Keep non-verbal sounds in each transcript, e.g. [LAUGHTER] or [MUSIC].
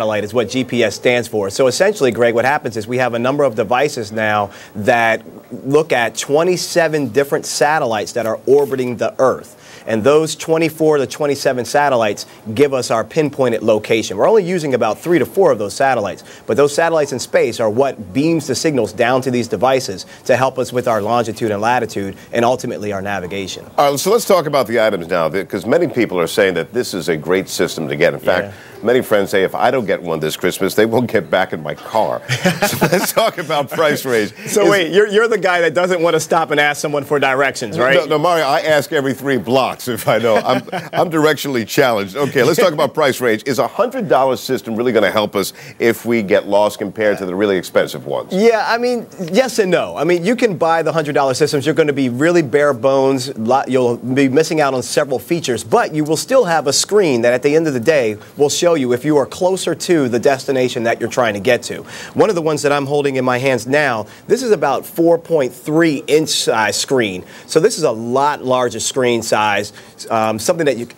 satellite is what GPS stands for. So essentially, Greg, what happens is we have a number of devices now that look at 27 different satellites that are orbiting the Earth. And those 24 to 27 satellites give us our pinpointed location. We're only using about three to four of those satellites, but those satellites in space are what beams the signals down to these devices to help us with our longitude and latitude and ultimately our navigation. All right, so let's talk about the items now, because many people are saying that this is a great system to get. In fact, yeah Many friends say if I don't get one this Christmas, they won't get back in my car. [LAUGHS] so let's talk about price range. So Is, wait, you're, you're the guy that doesn't want to stop and ask someone for directions, right? No, no, Mario, I ask every three blocks if I know. I'm, I'm directionally challenged. Okay, let's talk about price range. Is a $100 system really going to help us if we get lost compared to the really expensive ones? Yeah, I mean, yes and no. I mean, you can buy the $100 systems. You're going to be really bare bones. You'll be missing out on several features, but you will still have a screen that at the end of the day will show show you if you are closer to the destination that you're trying to get to. One of the ones that I'm holding in my hands now, this is about 4.3 inch size screen. So this is a lot larger screen size, um, something that you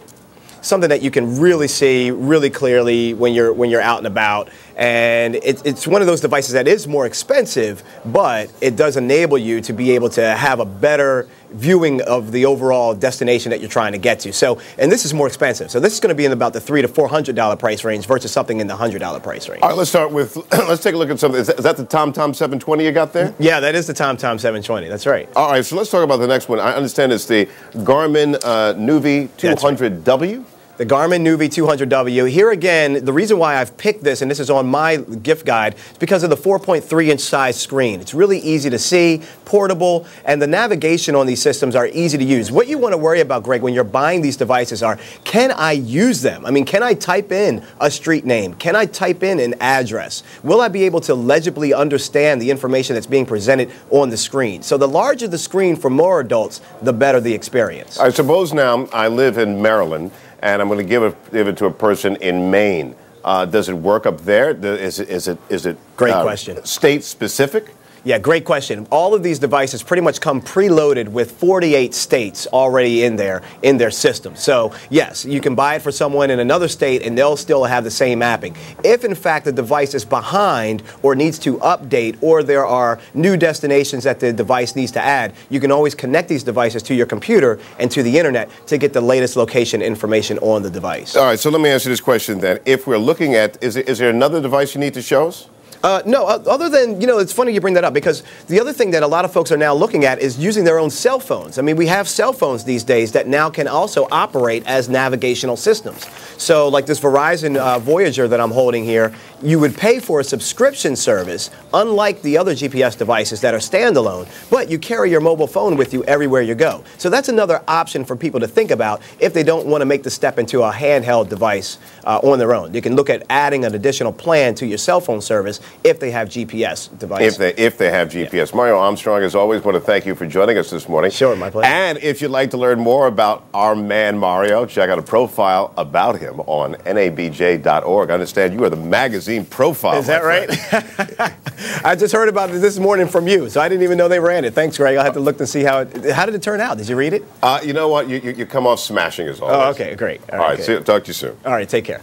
something that you can really see really clearly when you're when you're out and about. And it, it's one of those devices that is more expensive, but it does enable you to be able to have a better viewing of the overall destination that you're trying to get to. So, and this is more expensive. So this is going to be in about the three to four hundred dollar price range versus something in the hundred dollar price range. All right, let's start with [CLEARS THROAT] let's take a look at something. Is that, is that the TomTom 720 you got there? Yeah, that is the TomTom 720. That's right. All right, so let's talk about the next one. I understand it's the Garmin uh, Nuvi 200W the Garmin Nuvi 200W. Here again, the reason why I've picked this, and this is on my gift guide, is because of the 4.3 inch size screen. It's really easy to see, portable, and the navigation on these systems are easy to use. What you want to worry about, Greg, when you're buying these devices are, can I use them? I mean, can I type in a street name? Can I type in an address? Will I be able to legibly understand the information that's being presented on the screen? So the larger the screen for more adults, the better the experience. I suppose now I live in Maryland and I'm going to give it, give it to a person in Maine. Uh, does it work up there? Is it, is it, is it Great uh, question. state specific? Yeah, great question. All of these devices pretty much come preloaded with 48 states already in there in their system. So yes, you can buy it for someone in another state and they'll still have the same mapping. If in fact the device is behind or needs to update or there are new destinations that the device needs to add, you can always connect these devices to your computer and to the internet to get the latest location information on the device. All right, so let me answer this question then. If we're looking at, is, is there another device you need to show us? Uh, no, other than, you know, it's funny you bring that up because the other thing that a lot of folks are now looking at is using their own cell phones. I mean, we have cell phones these days that now can also operate as navigational systems. So, like this Verizon uh, Voyager that I'm holding here, you would pay for a subscription service, unlike the other GPS devices that are standalone, but you carry your mobile phone with you everywhere you go. So, that's another option for people to think about if they don't want to make the step into a handheld device uh, on their own. You can look at adding an additional plan to your cell phone service if they have GPS devices. If they if they have GPS. Yeah. Mario Armstrong, as always, want to thank you for joining us this morning. Sure, my pleasure. And if you'd like to learn more about our man Mario, check out a profile about him on nabj.org. I understand you are the magazine profile. Is that right? [LAUGHS] I just heard about it this morning from you, so I didn't even know they ran it. Thanks, Greg. I'll have to look to see how it. How did it turn out? Did you read it? Uh, you know what? You, you, you, come off smashing as always. Oh, okay, great. All right, All right see, talk to you soon. All right, take care.